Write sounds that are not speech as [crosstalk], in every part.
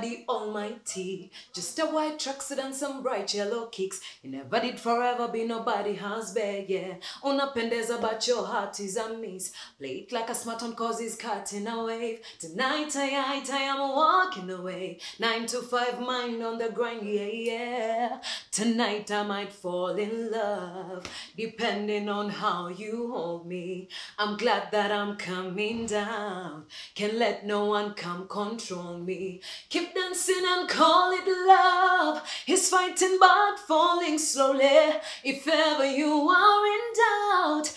the almighty. Just a white tracksuit and some bright yellow kicks. You never did forever be nobody has beg, yeah. Unapendeza but your heart is a miss. Play it like a smart one cause it's cutting a wave. Tonight I, I, I am walking away. Nine to five mind on the grind, yeah, yeah. Tonight I might fall in love. Depending on how you hold me. I'm glad that I'm coming down. Can't let no one come control me. Keep dancing and call it love. He's fighting but falling slowly. If ever you are in doubt,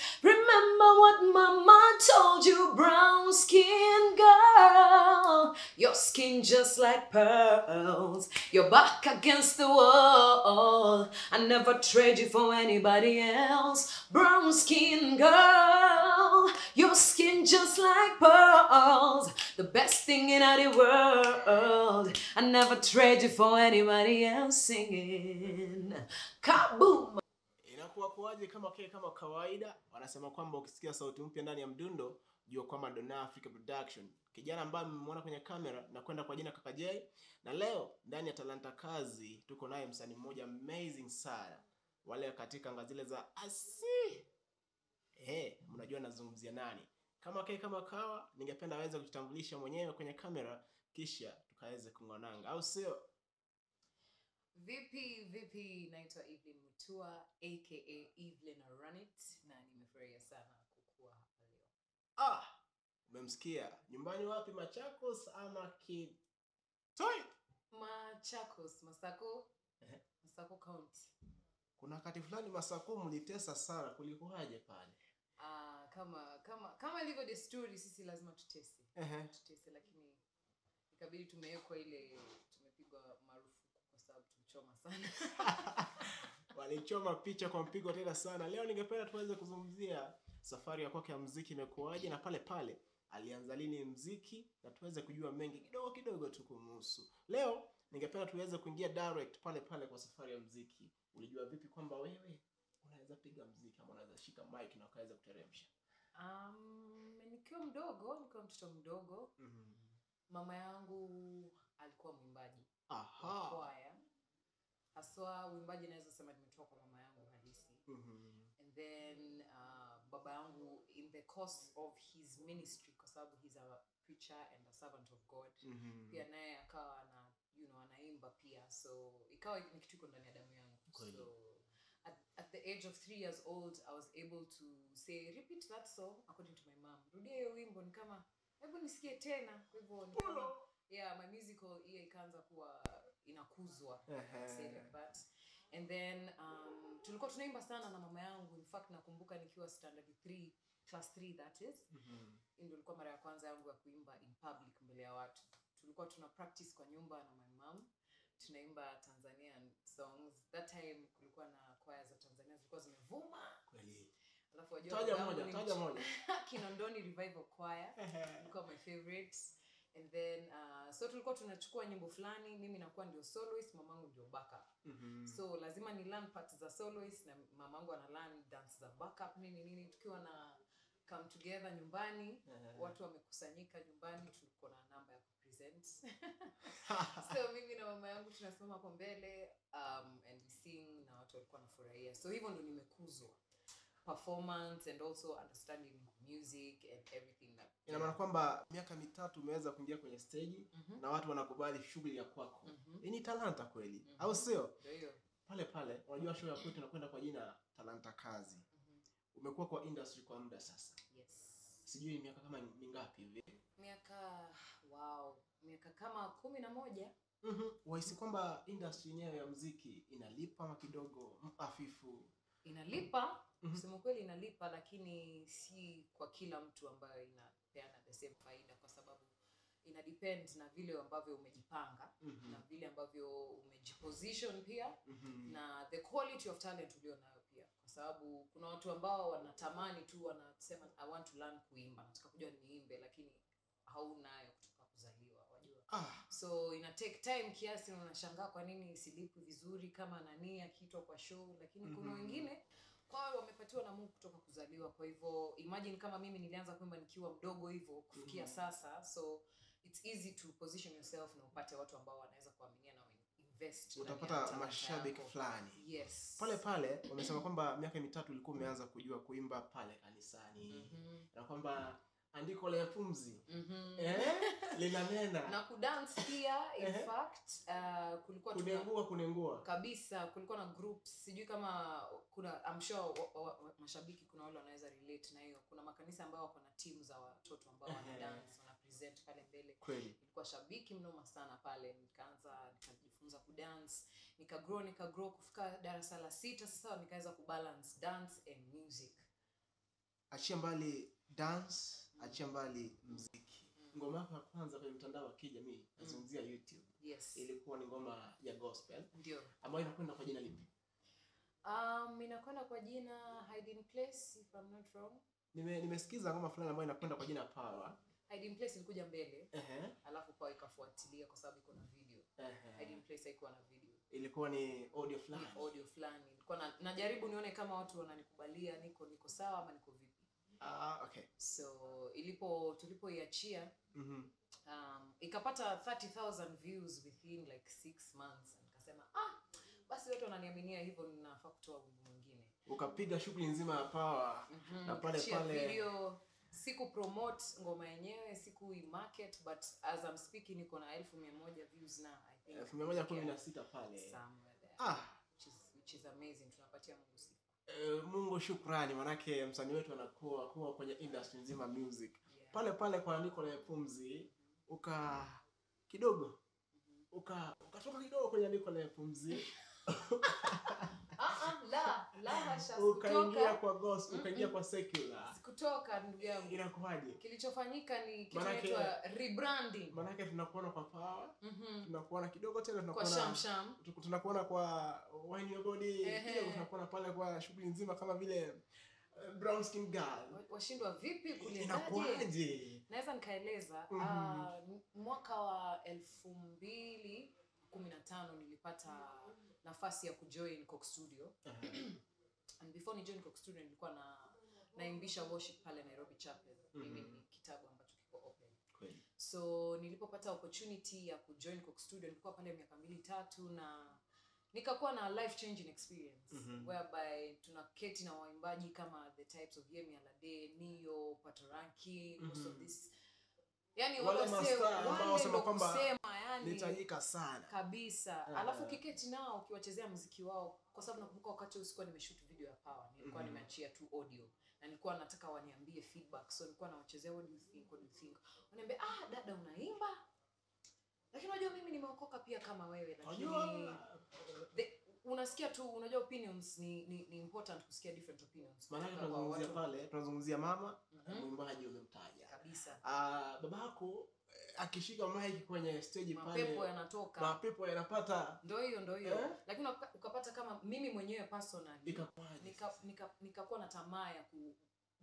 what mama told you, brown skin girl. Your skin just like pearls. Your back against the wall. I never trade you for anybody else. Brown skin girl. Your skin just like pearls. The best thing in the world. I never trade you for anybody else singing. Kaboom! Inakuwa kuwaje kama ke kama kawaida? Wanasema kwamba ukisikia sauti mpya ndani ya mdundo jua kwamba Dona Africa Production. Kijana ambaye mmemwona kwenye kamera na kwenda kwa jina Kaka J. Na leo ndani ya Talanta Kazi tuko naye msanii mmoja amazing sana. Wale katika anga zile za asi eh mnajua nazungumzia nani. Kama ke kama kawa ningependa aweze kujitambulisha mwenyewe kwenye kamera kisha tukaweze kung'onanga au sio Vipi vipi, naitwa Evelyn Mutua aka Evelyn Aranit na nimefurahia sana kukua hapa leo. ah! Umemsikia? Nyumbani wapi Machakos ama Kitui Machakos, Masako, Masako County. kuna wakati fulani Masako mlitesa sana kulikuwaje pale? Ah, kama kama kama ilivyo desturi, sisi lazima tutese. Tutese, lakini ikabidi tumewekwa ile, sababu tulichoma sana. [laughs] walichoma picha kwa mpigo tena sana. Leo ningependa tuweze kuzungumzia safari ya kwake ya mziki imekuwaje na pale pale alianza lini mziki na tuweze kujua mengi kidogo kidogo tu kumhusu leo ningependa tuweze kuingia direct pale pale kwa safari ya mziki ulijua vipi kwamba wewe unaweza piga mziki ama unaweza shika mic na ukaweza kuteremsha? Um, nikiwa mdogo, nikiwa mtoto mdogo, mm -hmm. mama yangu alikuwa mwimbaji aha. kwaya haswa uimbaji naweza sema nimetoka kwa mama yangu halisi. -hmm. and then uh, baba yangu in the course of his ministry kwa sababu he's a preacher and a servant of god. Mm -hmm. pia naye akawa na you know anaimba pia. So ikawa ni kitu iko ndani ya damu yangu. Kweli. so at, at the age of three years old i was able to say repeat that song according to my mom. Rudia hiyo wimbo ni kama hebu nisikie tena. Kwa hivyo yeah my musical ear ikaanza kuwa inakuzwa like that. And then um, tulikuwa tunaimba sana na mama yangu. In fact nakumbuka nikiwa standard 3 class 3 that is. Mhm. hii ndio ilikuwa mara ya kwanza yangu ya kuimba in public mbele ya watu. Tulikuwa tuna practice kwa nyumba na my mom. Tunaimba tanzanian songs. That time kulikuwa na kwaya za tanzania zilikuwa zimevuma. Kweli. Alafu wajua taja moja taja moja. [laughs] Kinondoni revival choir. Ilikuwa my favorite and then uh, so tulikuwa tunachukua nyimbo fulani mimi nakuwa ndio soloist mamangu ndio backup. Mm -hmm. so lazima ni learn parts za soloist na mamangu ana learn dance za backup nini nini. Tukiwa na come together nyumbani Ehe. watu wamekusanyika nyumbani tulikuwa na namba ya kupresent. [laughs] So mimi na mama yangu tunasimama hapo mbele um, and we sing na watu walikuwa wanafurahia. So hivyo ndo nimekuzwa. Performance and also understanding music and everything ina maana kwamba miaka mitatu umeweza kuingia kwenye stage -hmm. na watu wanakubali shughuli ya kwako mm -hmm. ni talanta kweli mm -hmm. au sio pale pale unajua show ya kwetu inakwenda kwa jina talanta kazi Mhm. umekuwa kwa industry kwa muda sasa yes sijui miaka kama mingapi hivi miaka wow miaka kama kumi na moja Mhm. wahisi kwamba industry yenyewe ya muziki inalipa ama kidogo mm, hafifu inalipa -hmm. kusema kweli inalipa lakini si kwa kila mtu ambayo inapeana the same faida kwa sababu ina depend na vile ambavyo umejipanga mm -hmm. na vile ambavyo umejiposition pia mm -hmm. na the quality of talent ulio nayo pia kwa sababu kuna watu ambao wanatamani tu wanasema i want to learn kuimba nataka kujua niimbe lakini haunayo kutoka kuzaliwa wajua ah, so ina take time kiasi na unashangaa kwa nini isilipwi vizuri kama nani akiitwa kwa show lakini mm -hmm. kuna Mhm. wengine kwao wamepatiwa na mungu kutoka kuzaliwa. Kwa hivyo imagine kama mimi nilianza kuimba nikiwa mdogo hivyo kufikia mm -hmm. sasa. So it's easy to position yourself na upate watu ambao wanaweza kuaminia na invest utapata mashabiki fulani. Yes. Pale pale wamesema kwamba miaka mitatu ulikuwa umeanza kujua kuimba pale kanisani. Mm -hmm. na kwamba andiko la pumzi. Mhm. eh, linanena [laughs] na kudance pia in fact uh, kulikuwa kunengua kunengua. Kabisa kulikuwa na groups. Sijui kama kuna I'm sure wa, wa, wa, mashabiki kuna wale wanaweza relate na hiyo. Kuna makanisa ambayo wako na timu za watoto ambao wana dance wana present pale mbele. Kweli. Nilikuwa shabiki mnoma sana pale. Nikaanza nikajifunza kudance nikagrow nikagrow kufika darasa la sita sasa nikaweza kubalance dance and music. Achia mbali dance achia mbali mziki. Ngoma yako ya kwanza kwenye mtandao wa kijamii nazungumzia youtube. Yes. Ilikuwa ni ngoma ya gospel. Ndio. Ambayo inakwenda kwa jina lipi? Um, inakwenda kwa jina hiding place if I'm not wrong. Nime- nimesikiza ngoma fulani ambayo inakwenda kwa jina power. Hiding place ilikuja mbele. Uh -huh. alafu Power ikafuatilia kwa sababu iko na video. -huh. hiding place haikuwa na video. Ilikuwa ni audio ni fulani audio fulani. Nilikuwa na, najaribu nione kama watu wananikubalia niko niko sawa ama niko vipi ah, okay. So ilipo tulipoiachia Mhm. um, ikapata 30000 views within like 6 months. Nikasema ah basi watu wananiaminia hivyo ninafaa kutoa wimbo mwingine. Ukapiga shughuli nzima ya power -hmm. na pale pale. video siku promote ngoma yenyewe siku market but as I'm speaking niko na elfu mia moja views na I think. Elfu mia moja kumi na sita pale. Somewhere there. Ah. Which is, which is amazing. Tunapatia Mungu eh, mungu shukrani manake msanii wetu anakuwa kuwa kwenye industry nzima music yeah. pale pale kwa andiko la pumzi uka kidogo uka ukatoka kidogo kwenye andiko la pumzi [laughs] la la [laughs] hasha ukaingia kwa gospel ukaingia kwa secular. Sikutoka ndugu yangu. Inakuwaje? Kilichofanyika ni kinaitwa rebranding. maana manake tunakuona kwa power Mhm. tunakuona kidogo tena kwa tunakuona shamsham tunakuona kwa wine your body kidogo tunakuona pale kwa shughuli nzima kama vile eh, brown skin girl. Washindwa vipi kuliendaje naweza nikaeleza mm -hmm. uh, mwaka wa elfu mbili kumi na tano nilipata nafasi ya kujoin Coke studio and before ni join Coke studio nilikuwa na naimbisha worship pale nairobi chapel mimi Mhm. ni kitabu ambacho kiko open kweli so nilipopata opportunity ya kujoin Coke studio nilikuwa pale miaka mbili tatu na nikakuwa na life changing experience mm -hmm. whereby tunaketi na waimbaji kama the types of yemi alade nio patoranki mm -hmm. most of Mhm. Yani Wale mastaa ambao wasema kwamba yani nitajika sana kabisa yeah. alafu kiketi nao ukiwachezea mziki wao kwa sababu nakumbuka wakati huo sikuwa nimeshoot video ya power nilikuwa mm -hmm. nimeachia tu audio na nilikuwa nataka waniambie feedback so nilikuwa nawachezea what do you think what do you think waniambia ah dada unaimba lakini unajua mimi nimeokoka pia kama wewe lakini the, unasikia tu unajua opinions ni, ni, ni important kusikia different opinions. Maanake tunazungumzia pale tunazungumzia mama Mhm. mwimbaji umemtaja. Kabisa. Ah, babako eh, akishika mic kwenye stage mapepo pale yanatoka. mapepo yanapata. Ndo hiyo ndo hiyo. Eh? lakini ukapata kama mimi mwenyewe personally nikakuwa nika- nika- nika na tamaa ya ku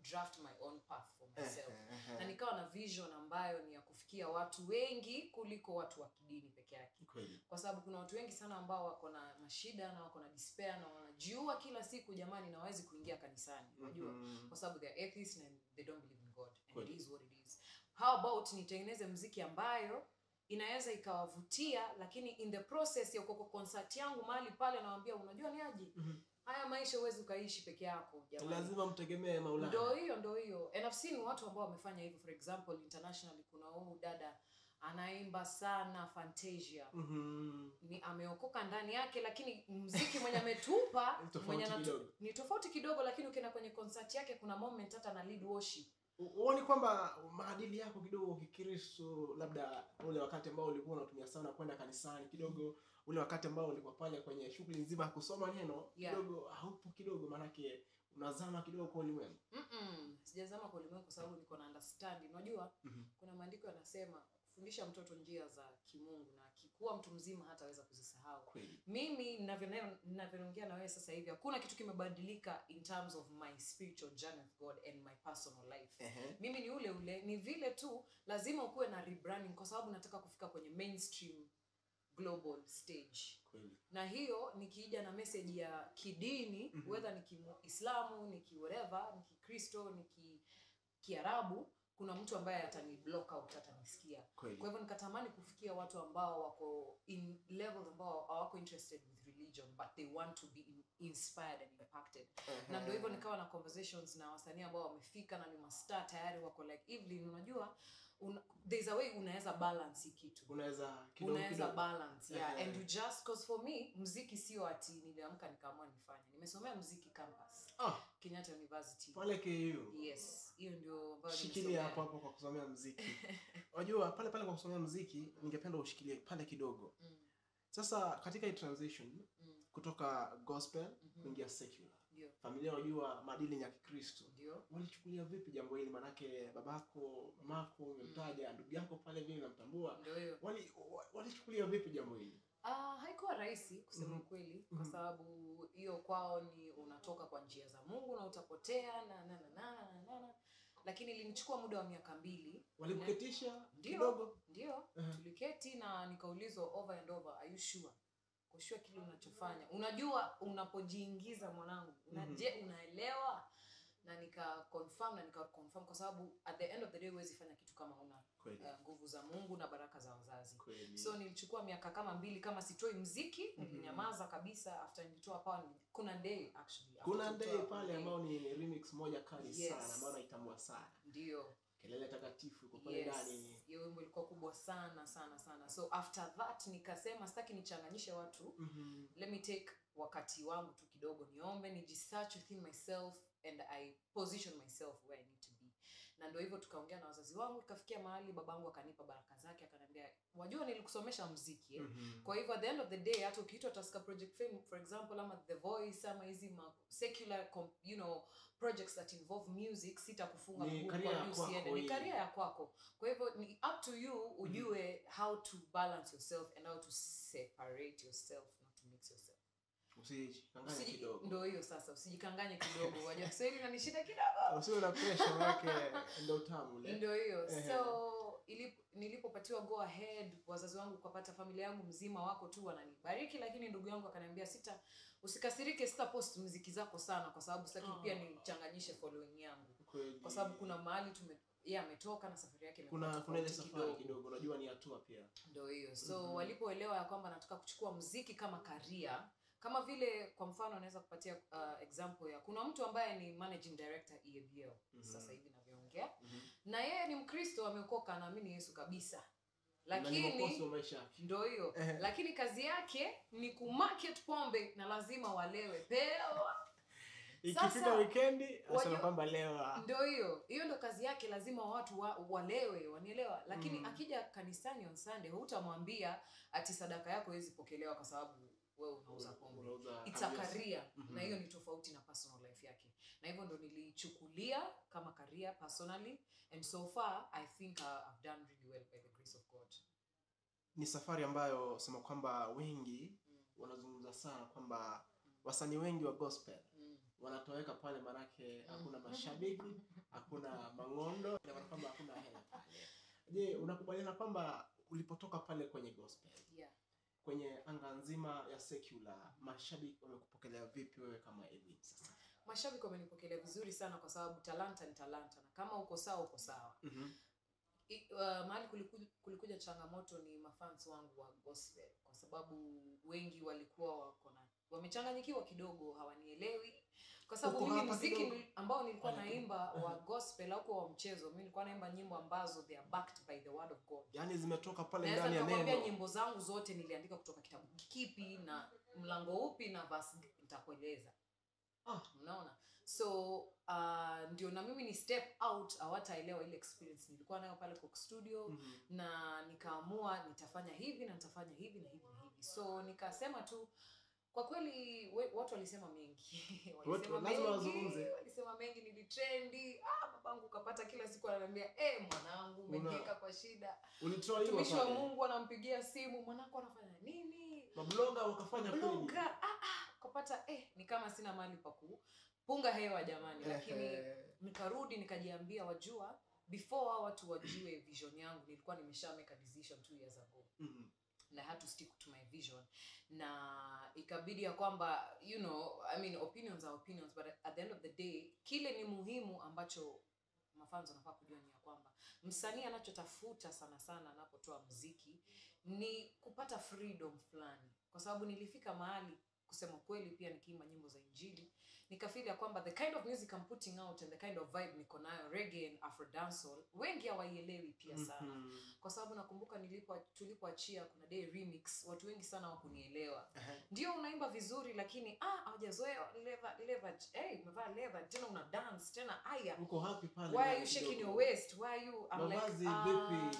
draft my own path for myself. na nikawa na vision ambayo ni ya kufikia watu wengi kuliko watu wa kidini peke yake. Kwa sababu kuna watu wengi sana ambao wako na mashida na wako na despair na wanajiua kila siku jamani na wawezi kuingia kanisani. Unajua? Mhm. kwa sababu they're atheists and they don't believe in god. And Kweli. it is what it is. How about nitengeneze mziki ambayo inaweza ikawavutia lakini in the process ya kwa concert yangu mahali pale nawambia unajua ni aje? Mhm. Haya maisha huwezi ukaishi peke yako jamani. Lazima mtegemee maulana. Hiyo ndo hiyo. And I've seen watu ambao wamefanya hivyo. For example internationally kuna huu dada anaimba sana fantasia. Mm -hmm. ni ameokoka ndani yake lakini mziki mwenye ametupa [laughs] tofauti mwenye natu, kidogo. ni tofauti kidogo lakini ukienda kwenye concert yake kuna moment hata na lead worship. Huoni kwamba maadili yako kidogo kikristo labda ule wakati ambao ulikuwa unatumia sana kwenda kanisani kidogo ule wakati ambao ulikuwa pale kwenye shughuli nzima ya kusoma neno Yeah. kidogo haupo kidogo maanake unazama kidogo kwa ulimwengu Mm-mm. sijazama kwa ulimwengu kwa sababu niko na understand. unajua mm -hmm. kuna maandiko yanasema fundisha mtoto njia za kimungu na akikuwa mtu mzima hataweza kuzisahau kweli mimi ninavyo- ninavyoongea na wewe sasa hivi hakuna kitu kimebadilika in terms of my spiritual journey with god and my personal life Uh -huh. mimi ni ule ule ni vile tu lazima ukuwe na rebranding kwa sababu nataka kufika kwenye mainstream global stage. Kweli. Na hiyo nikiija na message ya kidini Mhm. whether ni kiislamu ni ki whatever ni kikristo ni ki kiarabu kuna mtu ambaye atani block out atanisikia. Kwa hivyo nikatamani kufikia watu ambao wako in levels ambao hawako interested with religion but they want to be in, inspired and impacted. Na ndio hivyo nikawa na conversations na wasanii ambao wamefika na ni mastar tayari wako like Evelyn unajua there's a way unaweza balance hii kitu. Unaweza kidogo unaweza balance yeah. And you just cause for me mziki sio ati niliamka nikaamua nifanye. Nimesomea mziki campus ah, Kenyatta University. Pale KU yes. Hiyo ndio ambayo shikilia hapo hapo kwa kusomea mziki unajua [laughs] pale pale kwa kusomea mziki ningependa ushikilie pale kidogo. Mm, sasa katika hii transition mm, kutoka gospel mhm. kuingia secular ndio. Familia unajua maadili ya kikristo. Ndio. Walichukulia vipi jambo hili? Manake babako mamako umemtaja ndugu yako pale vile namtambua. Ndio wali walichukulia vipi jambo hili? Ah, haikuwa rahisi kusema ukweli mm -hmm. kwa Mhm. sababu hiyo kwao ni unatoka kwa njia za Mungu na utapotea na na na na na na, lakini ilinichukua muda wa miaka mbili. Walikuketisha Ndio. kidogo? Ndio. -huh. tuliketi na nikaulizwa over and over are you sure kushua kile unachofanya. Unajua unapojiingiza mwanangu unaje unaelewa? Na nika confirm na nika confirm kwa sababu at the end of the day huwezi fanya kitu kama una uh, nguvu za Mungu na baraka za wazazi. Kweli. So nilichukua miaka kama mbili kama sitoi mziki Mhm. nilinyamaza kabisa after nilitoa pale kuna day actually kuna day pale ambao ni remix moja kali Yes. sana ambayo naitambua sana. Ndio kelele takatifu iko pale yes. ndani. Hiyo wimbo ilikuwa kubwa sana sana sana. So after that nikasema sitaki nichanganyishe watu. Mhm. let me take wakati wangu tu kidogo niombe nijisearch within myself and i position myself where i need na ndio hivyo tukaongea na wazazi wangu ikafikia mahali babangu akanipa baraka zake akaniambia wajua nilikusomesha mziki eh? -hmm. kwa hivyo at the end of the day hata ukiitwa Tusker project fame for example ama the voice ama hizi ma- secular you know projects that involve music sitakufunga kufunga mguu kwa ya kwako usiende. ni career ya kwako kwa hivyo ni up to you ujue mm -hmm. how to balance yourself and how to separate yourself not to mix yourself usijikanganye Usiji- kidogo. ndo hiyo sasa usijikanganye kidogo. [laughs] Wajua kiswahili nanishida kidogo. Usiwe na pressure wake ndio hiyo. So nilipopatiwa go ahead wazazi wangu ukapata familia yangu mzima wako tu wananibariki lakini ndugu yangu akaniambia sita usikasirike sita post mziki zako sana kwa sababu sitaki Oh. pia nichanganyishe following yangu. Kwa sababu kuna mahali tume yeye ametoka na safari yake kuna kuna ile safari kidogo. unajua ni hatua pia. Ndo hiyo. So Mhm. walipoelewa ya kwamba nataka kuchukua mziki kama karia kama vile kwa mfano naweza kupatia uh, example ya kuna mtu ambaye ni managing director EABL -hmm. sasa hivi navyoongea -hmm. na yeye ni mkristo ameokoka anaamini yesu kabisa. Lakini ndo hiyo. Lakini kazi yake ni kumarket pombe na lazima walewe. Pewa. Ikifika wikendi asema kwamba leo ah, ndo hiyo. Hiyo ndo kazi yake lazima watu wa, walewe wanielewa. Lakini Mm. akija kanisani on sunday hutamwambia ati sadaka yako hawezi pokelewa kwa sababu wewe unauza pombe it's a kabisa. career Mhm. na hiyo ni tofauti na personal life yake na hivyo ndo nilichukulia kama career personally and so far i think i've done really well by the grace of god ni safari ambayo sema kwamba wengi mm. wanazungumza sana kwamba wasanii wengi wa gospel Mm. wanatoweka pale manake Mm. hakuna mashabiki [laughs] hakuna mang'ondo kwamba hakuna hela pale je unakubaliana kwamba ulipotoka pale kwenye gospel yeah kwenye anga nzima ya secular mashabiki wamekupokelea vipi wewe kama Edwin sasa mashabiki wamenipokelea vizuri sana kwa sababu talanta ni talanta na kama uko sawa uko sawa mm-hmm. I- uh, mahali kulikuja, kulikuja changamoto ni mafans wangu wa gospel kwa sababu wengi walikuwa wako na wamechanganyikiwa kidogo hawanielewi kwa sababu mimi muziki mziki ambao nilikuwa naimba wa gospel au wa mchezo. Mimi nilikuwa naimba nyimbo ambazo they are backed by the word of god. Yani zimetoka pale ndani ya neno. nyimbo zangu zote niliandika kutoka kitabu kipi na mlango upi na basi nitakueleza. Ah. unaona? So uh, ndio na mimi ni step out hawataelewa ile experience nilikuwa nayo pale Coke studio Mhm. na nikaamua nitafanya hivi na nitafanya hivi na hivi na hivi. So nikasema tu kwa kweli we, watu walisema mengi. [laughs] Walisema mengi, walisema mengi nilitrendi. Ah, babangu ukapata kila siku ananiambia eh mwanangu umeniweka kwa shida. mtumishi wa mungu anampigia simu mwanako anafanya nini? Mabloga wakafanya bloga ah, ah, ukapata eh, ni kama sina mali pa kupunga hewa jamani. Lakini nikarudi nikajiambia wajua before watu wajue vision yangu nilikuwa nimesha make a decision two years ago. Mhm. Na I had to stick to my vision. Na ikabidi ya kwamba you know i mean opinions are opinions but at the end of the day kile ni muhimu ambacho mafanzo wanafaa kujua ni ya kwamba msanii anachotafuta sana sana anapotoa mziki ni kupata freedom fulani. Kwa sababu nilifika mahali kusema kweli pia nikiimba nyimbo za injili. Nikafili ya kwamba the kind of music I'm putting out and the kind of vibe niko nayo reggae and afro dancehall wengi hawaielewi pia sana. Mm -hmm. kwa sababu nakumbuka nilipo tulipoachia kuna day remix watu wengi sana wakunielewa -huh. ndio unaimba vizuri lakini ah hawajazoea leather leather hey umevaa leather tena una dance tena aya uko happy pale why are you shaking your waist? Why are you I'm mavazi like ah, vipi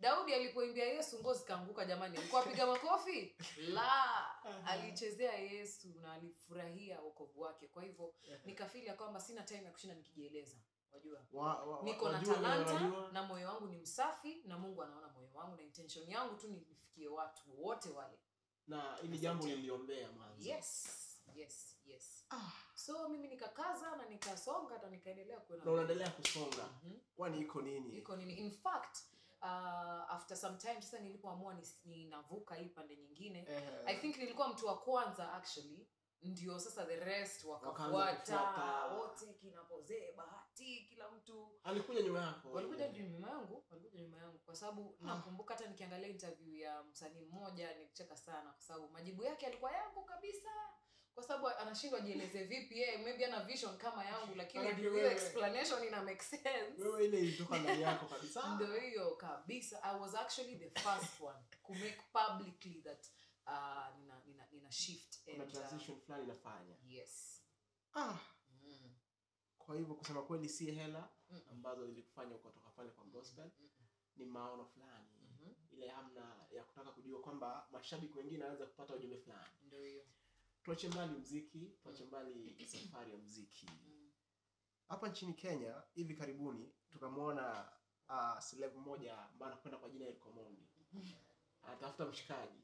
Daudi alipoimbia Yesu ngozi kaanguka jamani alikuwa apiga makofi? La alichezea Yesu na alifurahia wokovu wake. Kwa hivyo nikafili ya kwamba sina time ya kushinda nikijieleza. Wajua? Wa- wa- niko na talanta na moyo wangu ni msafi na mungu anaona moyo wangu na intention yangu tu nifikie watu wote wale. Na ili jambo liliombea mwanzo. Yes yes yes. Ah, so mimi nikakaza na nikasonga na nikaendelea kuona na unaendelea kusonga. Mhm. kwani iko nini? Iko nini? In fact uh, after some time sasa nilipoamua ninavuka hii pande nyingine. Ehe. i think nilikuwa mtu wa kwanza actually ndio sasa the rest wakafuata wote kinapozee bahati kila mtu. Alikuja nyuma yako. Walikuja nyuma yangu walikuja nyuma yangu. Kwa sababu nakumbuka hata nikiangalia interview ya msanii mmoja nilicheka sana kwa sababu majibu yake alikuwa yangu kabisa kwa sababu anashindwa jieleze vipi yeye maybe ana vision kama yangu lakini hiyo explanation ina make sense. Wewe ile ilitoka ndani yako kabisa. [laughs] Ndio hiyo kabisa. I was actually the first one to make publicly that uh, nina, nina, nina shift and, uh, transition fulani inafanya. yes. Ah, mm. kwa hivyo kusema kweli si hela Mm. ambazo zilikufanya ukatoka pale kwa gospel. Mm. ni maono fulani. Mhm. ile hamna ya kutaka kujua kwamba mashabiki wengine wanaweza kupata ujumbe fulani. Ndio hiyo tuache mbali mziki tuache mbali safari ya mziki. Hapa nchini kenya hivi karibuni tukamwona uh, celeb mmoja ambaye anakwenda kwa jina ya Komondi. Anatafuta mshikaji.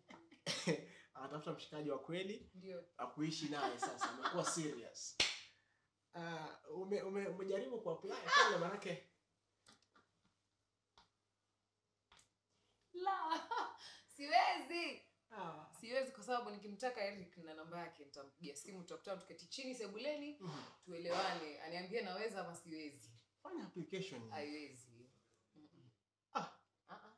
[laughs] Anatafuta mshikaji wa kweli. Akuishi naye sasa amekuwa serious. Uh, ume, ume, umejaribu kuapply pale manake la [laughs] siwezi. ah, siwezi kwa sababu nikimtaka eric na namba yake nitampigia simu tutakutana tuketi chini sebuleni mhm. tuelewane aniambie naweza ama siwezi fanya application haiwezi Mm-mm. Ah. Ah-ah.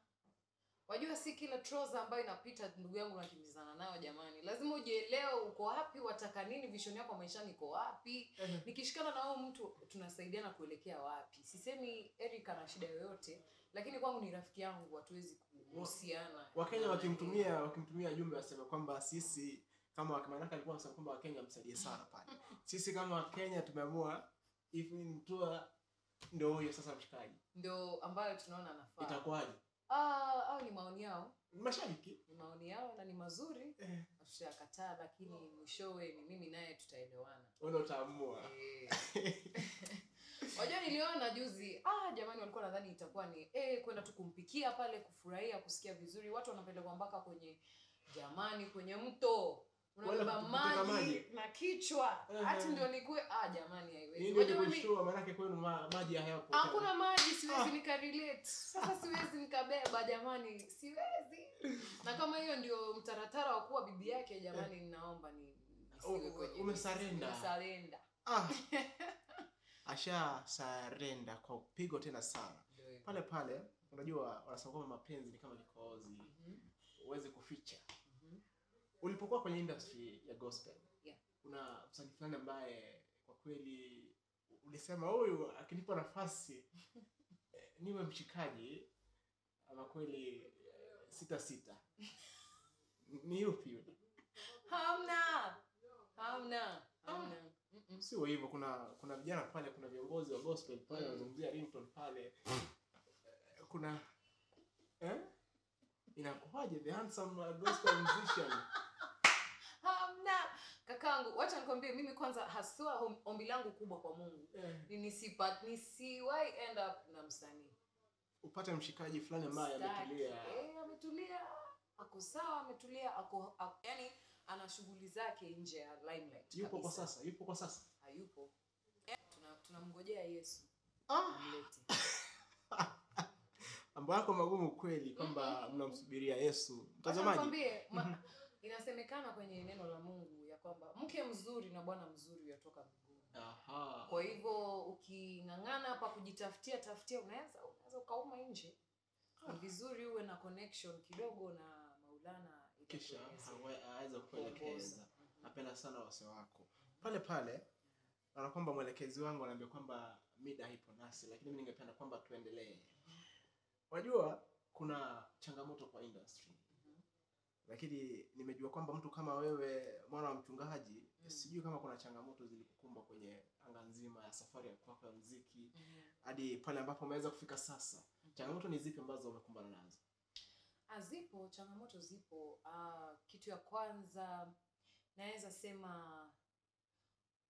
wajua si kila troza ambayo inapita ndugu yangu nakimbizana nayo jamani lazima ujielewe uko wapi wataka nini vision yako maishani iko wapi Ehe. nikishikana na huyo mtu tunasaidiana kuelekea wapi sisemi eric ana shida yoyote lakini kwangu ni rafiki yangu hatuwezi kuhusiana wakenya wakimtumia wakimtumia jumbe wasema kwamba sisi kama wakimanaka alikuwa anasema kwamba wakenya msaidie sana [laughs] pale. Sisi kama wakenya tumeamua if mtua ndo huyo sasa mshikaji. Ndio ambayo tunaona anafaa. Itakuwaje? Ah, au ni maoni yao. Mashabiki ni maoni yao na ni mazuri. Eh, tutakataa lakini mwishowe ni mimi naye tutaelewana. Wewe utaamua. Eh. [laughs] wajua niliona juzi ah jamani walikuwa nadhani itakuwa ni eh, kwenda tu kumpikia pale kufurahia kusikia vizuri. Watu wanapelekwa mpaka kwenye jamani kwenye mto. Unabeba maji na kichwa. Hata hati ndio nikue ah jamani haiwezi. Mimi- nikushtua maanake kwenu ma, maji hayapo. Hakuna maji siwezi Ah. nikarelate sasa siwezi nikabeba jamani siwezi. Na kama hiyo ndio mtaratara wa kuwa bibi yake jamani ninaomba ni nisiwe kwenye- umesarenda. Ah. [laughs] asha sarenda kwa pigo tena sana. Pale pale unajua wanasema kwamba mapenzi ni kama kikohozi. Mhm, uweze kuficha. Mhm. ulipokuwa kwenye industry ya gospel Yeah. kuna msanii fulani ambaye kwa kweli ulisema huyu akinipa nafasi [laughs] eh, niwe mshikaji ama kweli eh, sita sita. [laughs] Ni yupi hamna. Hamna. Hamna Sio hivyo kuna kuna vijana pale kuna viongozi wa gospel pale Mm. wanazungumzia ringtone pale. Eh, kuna eh? inakuwaje the handsome gospel musician? [laughs] Hamna. Kakangu wacha nikwambie mimi kwanza haswa ombi langu kubwa kwa mungu. Eh, ni nisipa nisiwai end up na msanii. Upate mshikaji fulani ambaye ametulia. Eh, ametulia ako sawa ametulia ako, ako yani ana shughuli zake nje ya limelight yupo kwa sasa yupo kwa sasa. Hayupo. Tunamngojea tuna- Yesu yesu. Ah. amlete. [laughs] Mambo yako magumu kweli kwamba mnamsubiria yesu. Mtazamaji. ma- inasemekana kwenye neno la mungu ya kwamba mke mzuri na bwana mzuri yatoka mbinguni. Aha. kwa hivyo uking'ang'ana hapa kujitafutia tafutia unaweza unaweza ukauma nje. Ni vizuri uwe na connection kidogo na maulana kisha aweze kuelekeza napenda sana wase wako. Pale pale naona kwamba mwelekezi wangu anaambia kwamba mida haipo nasi lakini mi ningependa kwamba tuendelee. Wajua kuna changamoto kwa industry. Mhm. lakini nimejua kwamba mtu kama wewe mwana wa mchungaji Mm. sijui kama kuna changamoto zilikukumba kwenye anga nzima ya safari ya kwako ya mziki hadi hadi pale ambapo umeweza kufika sasa. Changamoto ni zipi ambazo umekumbana nazo zipo changamoto zipo. Uh, kitu ya kwanza naweza sema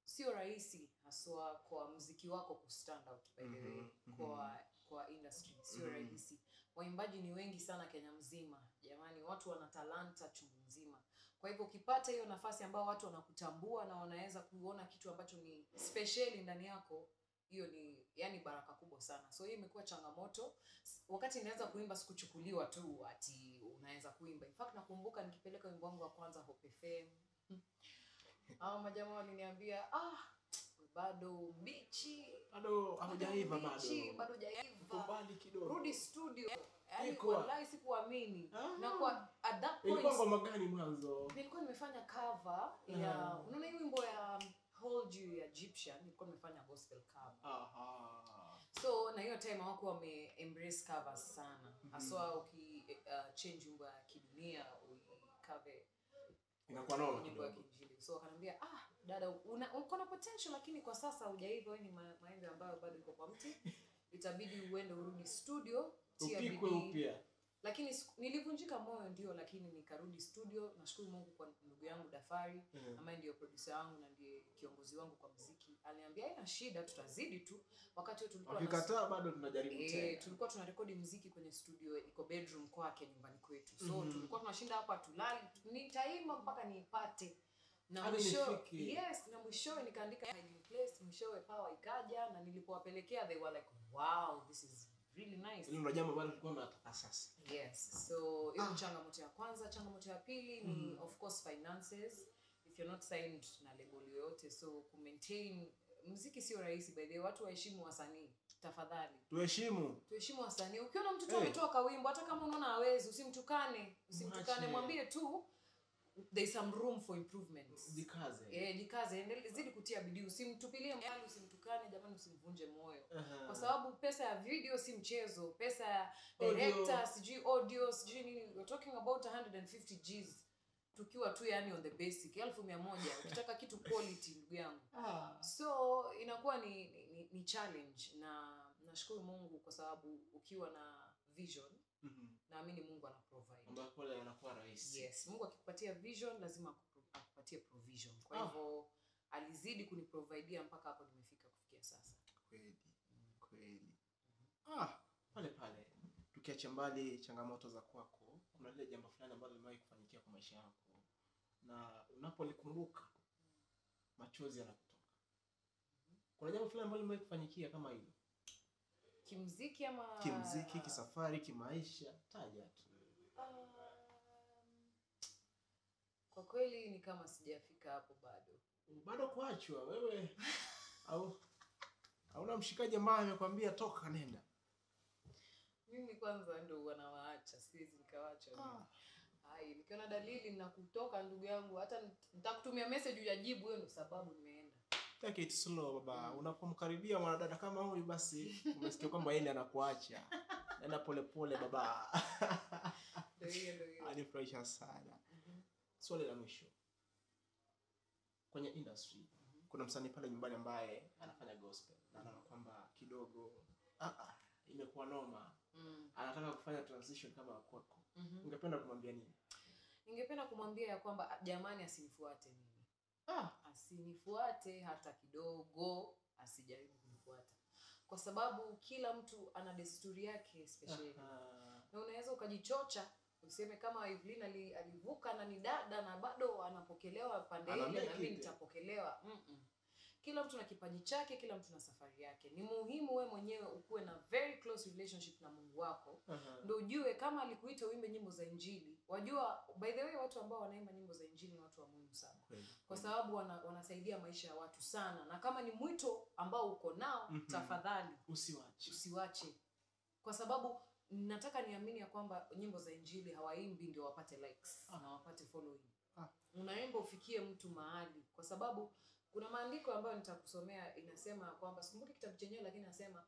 sio rahisi haswa kwa mziki wako kustand out by the way Mhm, mhm. kwa kwa industry. Sio Mhm. rahisi. Waimbaji ni wengi sana kenya mzima. Jamani watu wana talanta chungu mzima kwa hivyo ukipata hiyo nafasi ambayo watu wanakutambua na wanaweza kuona kitu ambacho ni speciali ndani yako hiyo ni yani baraka kubwa sana. So hii imekuwa changamoto wakati inaweza kuimba sikuchukuliwa tu ati unaweza kuimba. In fact nakumbuka nikipeleka wimbo wangu wa kwanza Hope FM [laughs] hao majamaa waliniambia ah bado mbichi. Bado hujaiva, bado bado. hujaiva. Mbali kidogo. Rudi studio. Yani Iko. wallahi sikuamini. Ah. na kwa at that point ilikuwa kwa ngoma gani mwanzo? nilikuwa nimefanya cover ya Ah. unaona hii wimbo ya hold you ya Egyptian? Nilikuwa nimefanya gospel cover. Aha. So na hiyo time wako wame embrace covers sana. Mhm. haswa uki uh, change wimbo ya kidunia uikave inakuwa noma nyimbo ya kidogo. kiinjili. So wakaniambia ah dada una uko na potential lakini kwa sasa hujaiva wewe ni ma, maembe ambayo bado iko kwa mti. Itabidi uende urudi studio upikwe upya. Lakini nilivunjika moyo ndio lakini nikarudi studio. Nashukuru mungu kwa ndugu yangu dafari Mhm. ambaye ndio producer wangu na ndiye kiongozi wangu kwa mziki aliniambia haina shida tutazidi tu. Wakati huo tulikuwa tukikataa bado tunajaribu e, tena. tulikuwa tunarekodi muziki kwenye studio iko bedroom kwake nyumbani kwetu. So mm -hmm. tulikuwa tunashinda hapa tulali nitaima mpaka niipate na mwisho yes na mwisho nikaandika hiding place mwishowe power ikaja na nilipowapelekea they were like wow this is really nice. Ni jambo ambalo tulikuwa tunataka sasa. Yes so hiyo Ah. changamoto ya kwanza. Changamoto ya pili ni Mhm. of course finances if you're not signed na label yoyote so kumaintain muziki sio rahisi by the way watu waheshimu wasanii tafadhali. Tuheshimu. Tuheshimu wasanii. Ukiona mtoto Hey. ametoa kawimbo hata kama unaona hawezi usimtukane usimtukane mwambie tu there is some room for improvement. Jikaze. Eh jikaze endele- zidi kutia bidii usimtupilie mbali usimtukane jamani usimvunje moyo. Uh -huh. kwa sababu pesa ya video si mchezo pesa ya director sijui audio sijui nini we're talking about 150 gs tukiwa tu yani on the basic elfu mia moja [laughs] ukitaka kitu quality ndugu yangu. Ah. so inakuwa ni, ni, ni challenge na nashukuru mungu kwa sababu ukiwa na vision Mhm. naamini mungu ana provide. Ambayo pale yanakuwa rahisi. Yes mungu akikupatia vision lazima akupatie provision. Kwa Ah. hivyo alizidi kuniprovidia mpaka hapo nimefika kufikia sasa. Kweli kweli. Ah, pale pale. Tukiacha mbali changamoto za kwako lile jambo fulani ambalo limewahi kufanyikia kwa maisha yako. Na unapolikumbuka machozi yanakutoka. Kuna jambo fulani ambalo limewahi kufanyikia kama hilo? Kimziki ama kimziki kisafari kimaisha taja tu. Um, kwa kweli ni kama sijafika hapo bado. Bado kuachwa wewe. Au hauna mshikaji ambaye amekwambia toka nenda mimi kwanza ndo wanawaacha siwezi nikawaacha Ah. ai nikiona dalili na kutoka ndugu yangu hata nitakutumia message ujajibu hiyo ndo sababu nimeenda. Take it slow baba. Unapomkaribia mwanadada kama huyu basi umesikia kwamba yeye ndiye anakuacha. Nenda polepole baba. Ndio hiyo ndio hiyo. Anifurahisha sana. Mhm. swali la mwisho. Kwenye industry kuna msanii pale nyumbani ambaye anafanya gospel. Na anaona kwamba kidogo ah, ah, imekuwa noma Mm. anataka kufanya transition kama kwako. Mm -hmm. ungependa kumwambia nini? Ningependa kumwambia ya kwamba jamani asinifuate mimi. Ah, asinifuate hata kidogo asijaribu kunifuata. Kwa sababu kila mtu ana desturi yake specially ah, na unaweza ukajichocha useme kama Evelyn ali, alivuka na ni dada na bado anapokelewa pande ile na mimi nitapokelewa. Mm-mm. Kila mtu na kipaji chake kila mtu na safari yake ni muhimu we mwenyewe ukuwe na very close relationship na mungu wako Aha. ndo ujue kama alikuita uimbe nyimbo za injili wajua by the way watu ambao wanaimba nyimbo za injili ni watu wa muhimu sana Kweli. kwa sababu wana, wanasaidia maisha ya watu sana na kama ni mwito ambao uko nao mm -hmm. tafadhali usiwache usiwache kwa sababu nataka niamini ya kwamba nyimbo za injili hawaimbi ndio wapate likes Ah. na wapate following Ah. unaimba ufikie mtu mahali kwa sababu kuna maandiko ambayo nitakusomea inasema kwamba sikumbuki kitabu chenyewe lakini nasema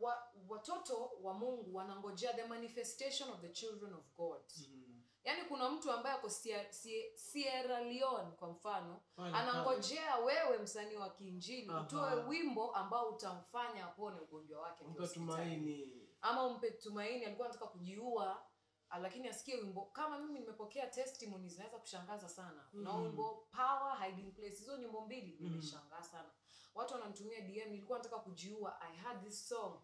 wa, watoto wa mungu wanangojea the manifestation of the children of god. Mm -hmm. yaani kuna mtu ambaye ako Sierra, Sie- Leone kwa mfano anangojea wewe msanii wa kiinjili utoe wimbo ambao utamfanya apone ugonjwa wake tumaini. Ama umpe tumaini alikuwa anataka kujiua lakini asikie wimbo. Kama mimi nimepokea testimony zinaweza kushangaza sana. Mm. na wimbo power hiding place. Hizo nyimbo mbili mm. nimeshangaa sana. Watu wananitumia dm nilikuwa nataka kujiua. I had this song.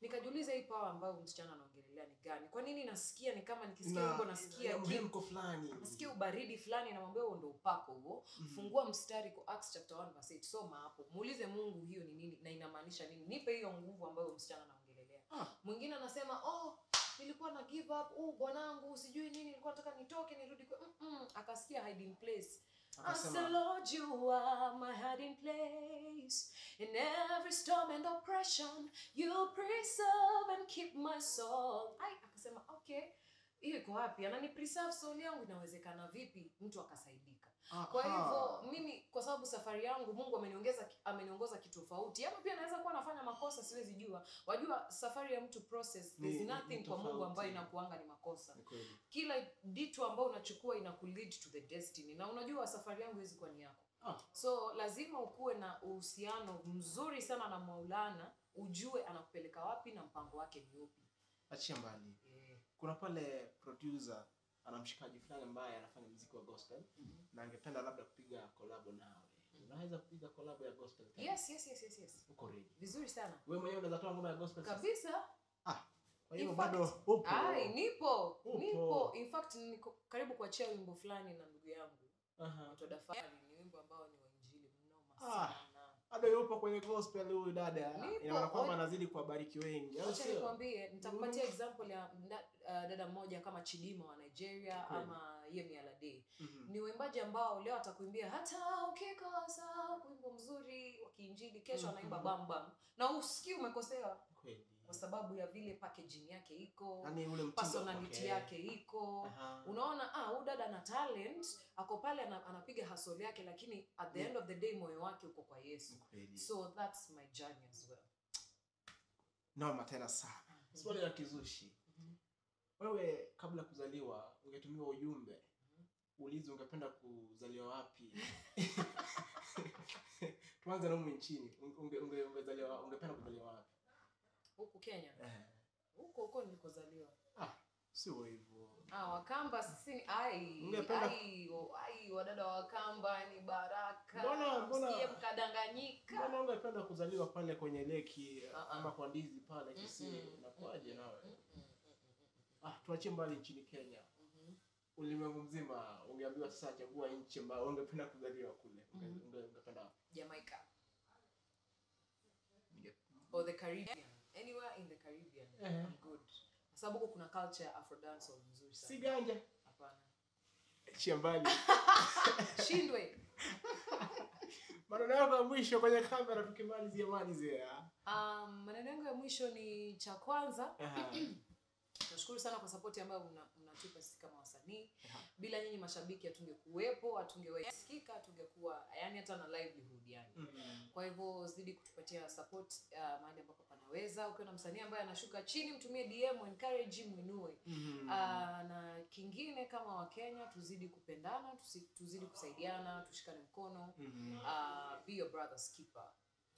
Nikajiuliza hii power ambayo msichana anaongelelea ni gani? Kwa nini nasikia ni kama nikisikia Na- wimbo nasikia na nasikia mhemko fulani. Nasikia ubaridi fulani namwambia huo ndo upako huo. Mm. fungua mstari kwa acts chapter 1 verse 8 soma hapo. Muulize mungu hiyo ni nini na inamaanisha nini? Nipe hiyo nguvu ambayo msichana anaongelelea. Ah. mwingine anasema oh nilikuwa na give up oh bwanangu sijui nini nilikuwa nataka nitoke nirudi kwa mm-mm. akasikia hiding place akasema Lord, you are my hiding place. In every storm and oppression, you preserve and keep my soul. Ai, akasema okay, hiyo iko wapi? Anani preserve soul yangu, inawezekana vipi? Mtu akasaidika. Kwa hivyo mimi, kwa sababu safari yangu Mungu ameniongeza ameniongoza kitofauti, ama pia naweza kuwa nafanya makosa, siwezi jua. Wajua safari ya mtu process, there's nothing kwa Mungu ambayo inakuanga ni makosa kila ditu ambayo unachukua ina kulead to the destiny na unajua safari yangu hizi kuwa ni yako Ah. so lazima ukuwe na uhusiano mzuri sana na maulana ujue anakupeleka wapi na mpango wake ni upi achia mbali. Kuna pale producer ana mshikaji fulani ambaye anafanya muziki wa gospel mm -hmm. na angependa labda kupiga kolabo nawe unaweza kupiga kolabo ya gospel tena? yes, yes, yes, yes, yes. uko ready vizuri sana wewe mwenyewe unaweza toa ngoma ya gospel sasa? kabisa ah kwa hiyo bado upo ai nipo Upo. nipo in fact niko karibu kuachia wimbo fulani na ndugu yangu Aha. Mto Dafari ni wimbo ambao ni wa injili mnoma Ah. Bado yupo kwenye gospel huyu dada inaona kwamba anazidi kuwabariki wengi sio nikwambie nitakupatia example ya uh, dada mmoja kama chidima wa nigeria Kwele. ama yemi alade -hmm. ni waimbaji ambao leo atakuimbia hata ukikosa wimbo mzuri wa kiinjili kesho mm -hmm. anaimba bam. na usikii umekosewa kweli kwa sababu ya vile packaging yake iko yani ule personality okay. yake iko. Aha. unaona ah huyu dada ana talent ako pale anapiga hasol yake lakini at the Yeah. end of the day moyo wake uko kwa yesu. Mkweli. so that's my journey as well. Noma tena sana. Swali la kizushi. Mhm. wewe kabla ya kuzaliwa ungetumiwa ujumbe? Ulizi ungependa kuzaliwa wapi? [laughs] Tuanze na humu nchini. Unge, unge, ungezaliwa ungependa kuzaliwa wapi huku kenya eh. huko huko nilikozaliwa ah sio hivyo Ah, Wakamba sisi ai, Ungependa- ai, ai, wadada wa Wakamba ni baraka. Mbona- mbona- Msije mkadanganyika. mbona ungependa kuzaliwa pale kwenye leki Ah, ah. ama kwa ndizi pale kisii Mm-mm. inakuwaje nawe Mm, mm, mm, ah tuachie mbali nchini kenya mm, mm. ulimwengu mzima ungeambiwa sasa chagua nchi ambayo ungependa kuzaliwa kule Mm -hmm. ungependa? Jamaica or the Caribbean. Anywhere in the Caribbean. uh -huh. I'm good. Kwa sababu huko kuna culture ya Afro dance nzuri si sana. ganja Hapana. chia [laughs] Shindwe. [laughs] maneno yako ya mwisho kwenye kamera tukimalizie malizie Um, maneno yangu ya mwisho ni cha kwanza nashukuru sana kwa sapoti ambayo mna- mnatupa sisi kama wasanii. Bila nyinyi mashabiki hatungekuwepo hatungewasikika hatungekuwa yani hata na livelihood yani. Kwa hivyo zidi kutupatia support uh, mahali ambapo panaweza. Ukiwa na msanii ambaye anashuka chini mtumie dm encourage mwinue uh, na kingine kama wakenya tuzidi kupendana tuzidi kusaidiana tushikane mkono. Uh, be your brother's keeper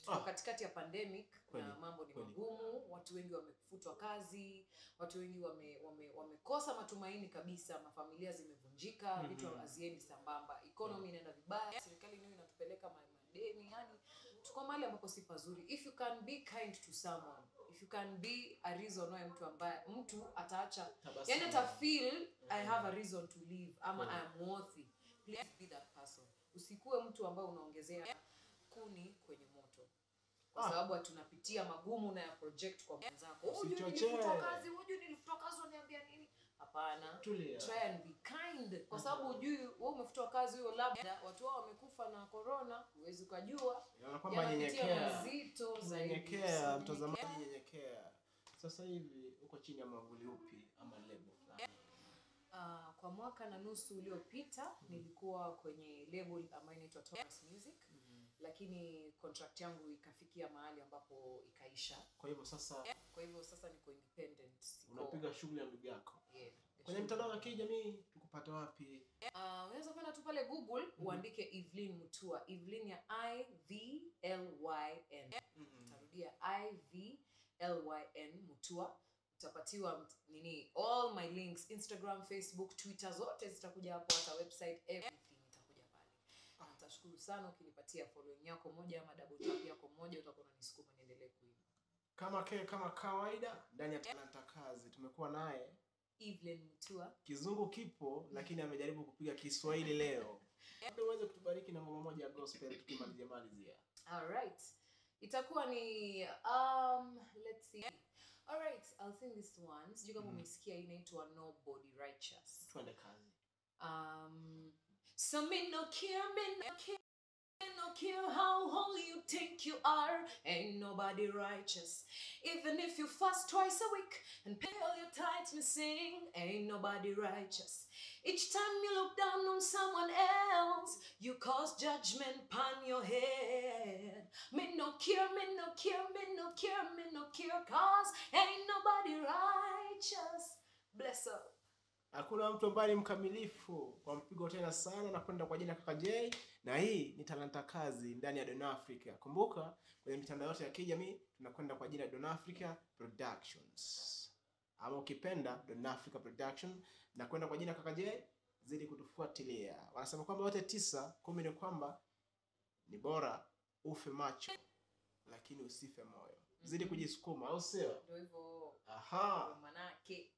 tuko Ah. katikati ya pandemic Kweli, na mambo ni kweli. magumu. Watu wengi wamefutwa kazi watu wengi wame, wame, wamekosa matumaini kabisa mafamilia zimevunjika Mhm. vitu haziendi sambamba. Economy inaenda vibaya serikali nayo inatupeleka ma- madeni yani tuko mahali ambapo si pazuri. If you can be kind to someone if you can be a reason why mtu ambaye mtu ataacha. Yani ata feel i have a reason to live ama yeah. i am worthy. Please be that person. Usikuwe mtu ambaye unaongezea kuni kwenye kwa Ah. sababu tunapitia magumu na ya project kwa mwenzako hujui nilifutwa kazi hujui nilifutwa kazi unaniambia nini hapana try and be kind kwa sababu hujui wewe umefutwa kazi huyo labda watu wao wamekufa na corona huwezi ukajua yanapitia nyenyekea. zaidi Nyenyekea, mtazamaji nyenyekea. nyenyekea. Sasa hivi uko chini ya mwavuli upi ama lebo fulani? Uh, kwa mwaka na nusu uliopita nilikuwa kwenye label ambayo inaitwa Thomas Music lakini contract yangu ikafikia mahali ambapo ikaisha Kwa hivyo sasa kwa hivyo sasa niko independent siko unapiga shughuli ya ndugu yako. yeah. Kwenye mtandao wa kijamii tukupata wapi? Uh, unaweza kwenda tu pale google mm -hmm. uandike Evelyn Mutua Evelyn ya I V L Y N utarudia I V L Y N Mutua utapatiwa nini all my links Instagram Facebook Twitter zote zitakuja hapo hata website pale na nitashukuru sana ukinipatia following yako moja ama double tap yako moja utakuwa unanisukuma niendelee kuimba Kama ke kama kawaida ndani ya Talanta Kazi tumekuwa naye Evelyn Mutua Kizungu kipo lakini amejaribu kupiga Kiswahili leo. Labda uweze kutubariki na ngoma moja ya gospel tukimalizia malizia. Alright. Itakuwa ni um let's see. All right, I'll sing this one. Sijui kama Mhm. umesikia hii inaitwa Nobody Righteous. Twende kazi. Um so me no care, me no care. How holy you think you are, ain't nobody righteous. Even if you fast twice a week and pay all your tithes, sing, ain't nobody righteous. Each time you look down on someone else, you cause judgment upon your head. Me no care, me no care, me no care, me no care, cause ain't nobody righteous. Bless up. Hakuna mtu ambaye ni mkamilifu. Kwa mpigo tena sana na kwenda kwa jina Kaka J, na hii ni Talanta Kazi ndani ya Don Africa. Kumbuka kwenye mitandao yote ya kijamii tunakwenda kwa jina Don Africa Productions, ama ukipenda Don Africa Production, na kwenda kwa jina Kaka J. Zidi kutufuatilia. Wanasema kwamba wote tisa kumi ni kwamba ni bora ufe macho lakini usife moyo. Zidi kujisukuma, au sio? Ndio hivyo Aha. manake